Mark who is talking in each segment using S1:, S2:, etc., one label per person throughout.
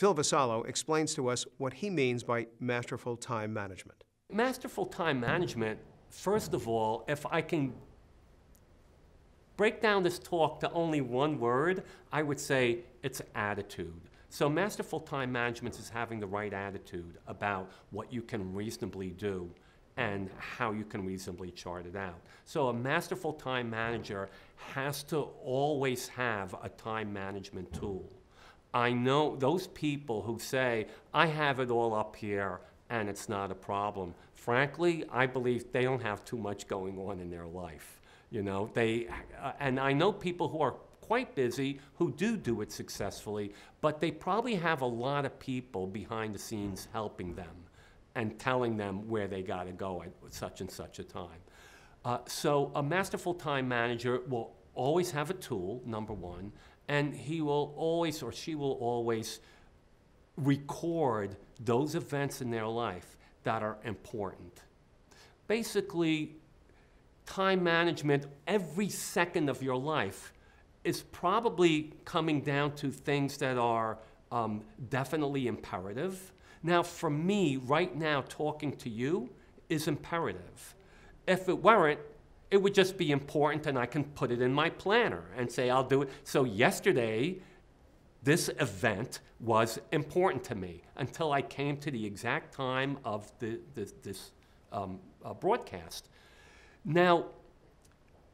S1: Phil Vassallo explains to us what he means by masterful time management.
S2: Masterful time management, first of all, if I can break down this talk to only one word, I would say it's attitude. So masterful time management is having the right attitude about what you can reasonably do and how you can reasonably chart it out. So a masterful time manager has to always have a time management tool. I know those people who say, I have it all up here and it's not a problem. Frankly, I believe they don't have too much going on in their life. You know, they, uh, and I know people who are quite busy who do do it successfully, but they probably have a lot of people behind the scenes helping them and telling them where they got to go at such and such a time. Uh, so a masterful time manager will always have a tool, number one, and he will always or she will always record those events in their life that are important. Basically, time management every second of your life is probably coming down to things that are um, definitely imperative. Now, for me, right now, talking to you is imperative. If it weren't, it would just be important and I can put it in my planner and say I'll do it. So, yesterday, this event was important to me until I came to the exact time of the, the this um, uh, broadcast. Now,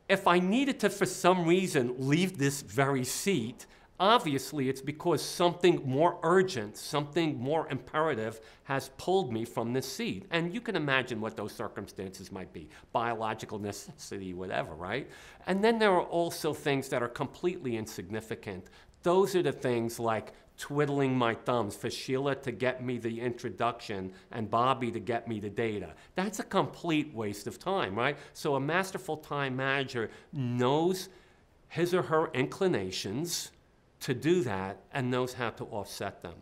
S2: if I needed to, for some reason, leave this very seat, obviously it's because something more urgent, something more imperative has pulled me from this seat. And you can imagine what those circumstances might be biological necessity, whatever, right? And then there are also things that are completely insignificant. Those are the things like twiddling my thumbs for Sheila to get me the introduction and Bobby to get me the data. That's a complete waste of time, right? So a masterful time manager knows his or her inclinations to do that and knows how to offset them.